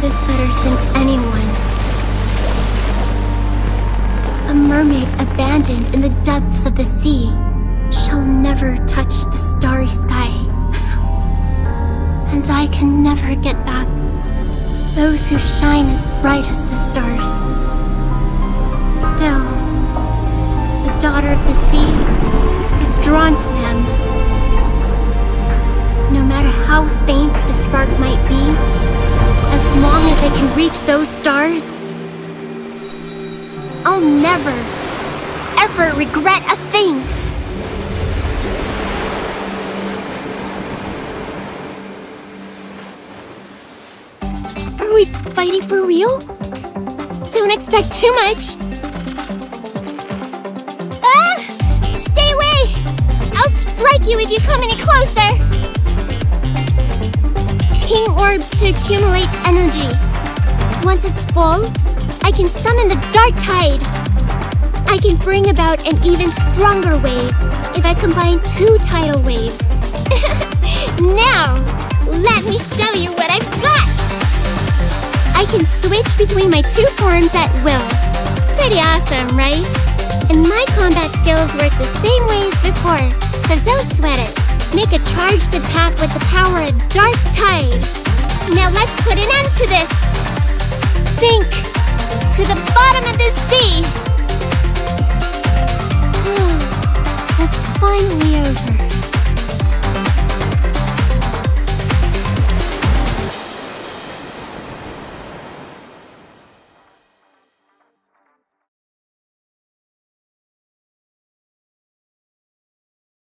this better than anyone. A mermaid abandoned in the depths of the sea shall never touch the starry sky. and I can never get back those who shine as bright as the stars. Still, the daughter of the sea is drawn to them. No matter how faint the spark might be, long as I can reach those stars, I'll never, ever regret a thing. Are we fighting for real? Don't expect too much. Ah! Stay away! I'll strike you if you come any closer! To accumulate energy. Once it's full, I can summon the Dark Tide. I can bring about an even stronger wave if I combine two tidal waves. now, let me show you what I've got! I can switch between my two forms at will. Pretty awesome, right? And my combat skills work the same way as before, so don't sweat it. Make a charged attack with the power of Dark Tide. Now let's put an end to this! Sink! To the bottom of the sea! That's finally over.